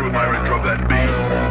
through my and drop that beat.